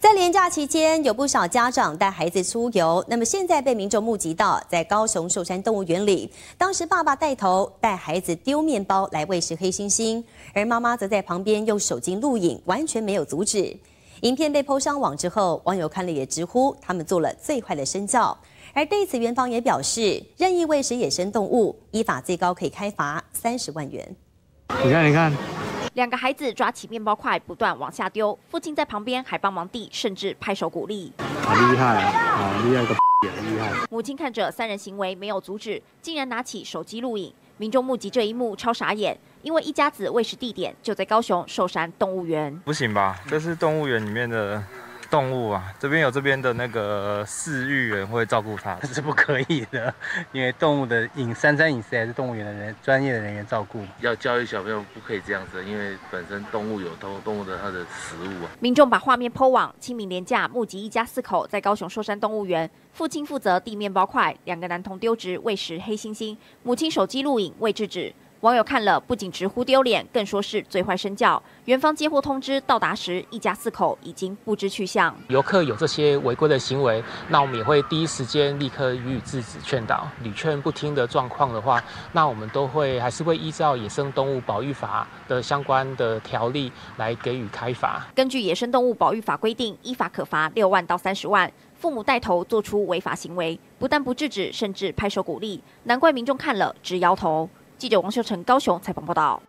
在连假期间，有不少家长带孩子出游。那么现在被民众目击到，在高雄寿山动物园里，当时爸爸带头带孩子丢面包来喂食黑猩猩，而妈妈则在旁边用手机录影，完全没有阻止。影片被抛上网之后，网友看了也直呼他们做了最坏的身教。而对此，园方也表示，任意喂食野生动物，依法最高可以开罚三十万元。你看，你看。两个孩子抓起面包块不断往下丢，父亲在旁边还帮忙递，甚至拍手鼓励。好厉害啊！好厉害个厉害！母亲看着三人行为没有阻止，竟然拿起手机录影。民众目击这一幕超傻眼，因为一家子喂食地点就在高雄寿山动物园。不行吧？这是动物园里面的。动物啊，这边有这边的那个饲育员会照顾它，这是不可以的，因为动物的隐三餐隐私还是动物园的人专业的人员照顾。要教育小朋友不可以这样子，因为本身动物有动动物的它的食物啊。民众把画面抛网，清明廉假募集一家四口在高雄寿山动物园，父亲负责递面包块，两个男童丢掷喂食黑猩猩，母亲手机录影未制止。网友看了不仅直呼丢脸，更说是最坏身教。园方接获通知到达时，一家四口已经不知去向。游客有这些违规的行为，那我们也会第一时间立刻予以制止劝导。屡劝不听的状况的话，那我们都会还是会依照野生动物保育法的相关的条例来给予开罚。根据野生动物保育法规定，依法可罚六万到三十万。父母带头做出违法行为，不但不制止，甚至拍手鼓励，难怪民众看了直摇头。记者王秀成高雄采访报道。